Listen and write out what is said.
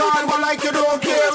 hard, but like you don't care.